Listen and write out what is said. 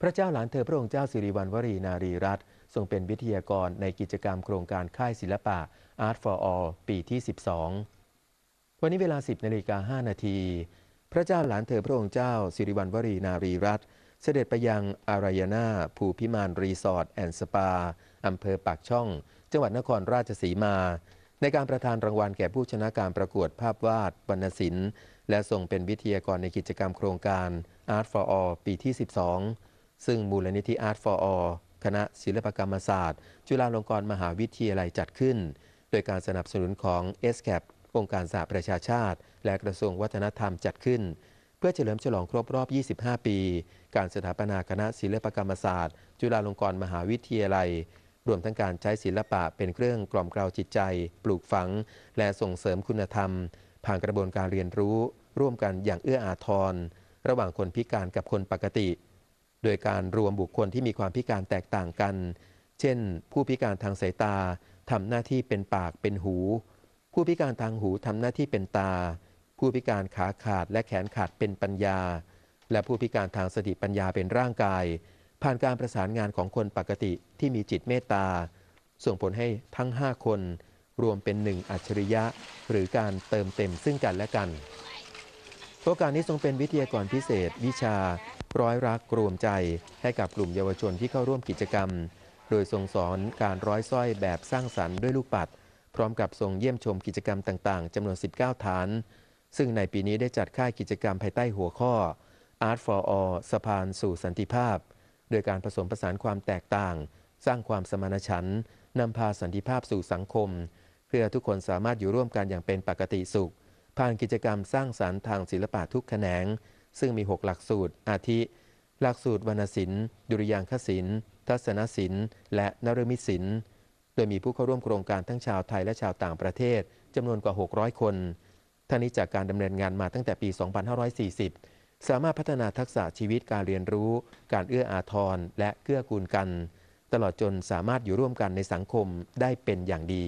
พระเจ้าหลานเธอพระองค์เจ้าสิริวัณณวรีนารีรัตน์ทรงเป็นวิทยากรในกิจกรรมโครงการค่ายศิลปะ Art for All ปีที่ 12 วันนี้เวลา 10นาฬิกา5นาที พระเจ้าหลานเธอพระองค์เจ้าสิริวัณณวรีนารีรัตน์เสด็จไปยังอารายานาภูพิมานรีสอร์ทแอนด์สปาอำเภอปากช่อง จังหวัดนครราชสีมา ในการประทานรางวัลแก่ผู้ชนะการประกวดภาพวาดวรรณศิลป์ และทรงเป็นวิทยากรในกิจกรรมโครงการ Art for All ปีที่ 12 ซึ่งมูลนิธิ Art for All คณะศิลปกรรมศาสตร์ จุฬาลงกรณ์มหาวิทยาลัยจัดขึ้น โดยการสนับสนุนของ s c a p องค์การสหประชาชาติ และกระทรวงวัฒนธรรมจัดขึ้น เพื่อเฉลิมฉลองครบรอบ 25 ปี การสถาปนาคณะศิลปกรรมศาสตร์ จุฬาลงกรณ์มหาวิทยาลัย รวมทั้งการใช้ศิลปะเป็นเครื่องกล่อมเกลาจิตใจ ปลูกฝัง และส่งเสริมคุณธรรม ผ่านกระบวนการเรียนรู้ ร่วมกันอย่างเอื้ออาทร ระหว่างคนพิการกับคนปกติ โดยการรวมบุคคลที่มีความพิการแตกต่างกัน เช่น ผู้พิการทางสายตาทำหน้าที่เป็นปากเป็นหู ผู้พิการทางหูทำหน้าที่เป็นตา ผู้พิการขาขาดและแขนขาดเป็นปัญญา และผู้พิการทางสติปัญญาเป็นร่างกาย ผ่านการประสานงานของคนปกติที่มีจิตเมตตา ส่งผลให้ทั้ง 5 คน รวมเป็นหนึ่งอัจฉริยะ หรือการเติมเต็มซึ่งกันและกัน โอกาสนี้ทรงเป็นวิทยากรพิเศษ วิชา ร้อยรักรวมใจให้กับกลุ่มเยาวชนที่เข้าร่วมกิจกรรม โดยทรงสอนการร้อยสร้อยแบบสร้างสรรค์ด้วยลูกปัด พร้อมกับทรงเยี่ยมชมกิจกรรมต่าง ๆจำนวน 19 ฐาน ซึ่งในปีนี้ได้จัดค่ายกิจกรรมภายใต้หัวข้อ Art for All สะพานสู่สันติภาพ โดยการผสมผสานความแตกต่าง สร้างความสมานฉันท์นำพาสันติภาพสู่สังคม เพื่อทุกคนสามารถอยู่ร่วมกันอย่างเป็นปกติสุข ผ่านกิจกรรมสร้างสรรค์ทางศิลปะทุกแขนง ซึ่งมี 6 หลักสูตร อาทิ หลักสูตรวรรณศิลป์ดุริยางคศิลป์ ทัศนศิลป์ และนรมิตศิลป์ โดยมีผู้เข้าร่วมโครงการทั้งชาวไทยและชาวต่างประเทศจำนวนกว่า 600 คนทั้งนี้จากการดำเนินงานมาตั้งแต่ปี 2540 สามารถพัฒนาทักษะชีวิตการเรียนรู้ การเอื้ออาทรและเกื้อกูลกัน ตลอดจนสามารถอยู่ร่วมกันในสังคมได้เป็นอย่างดี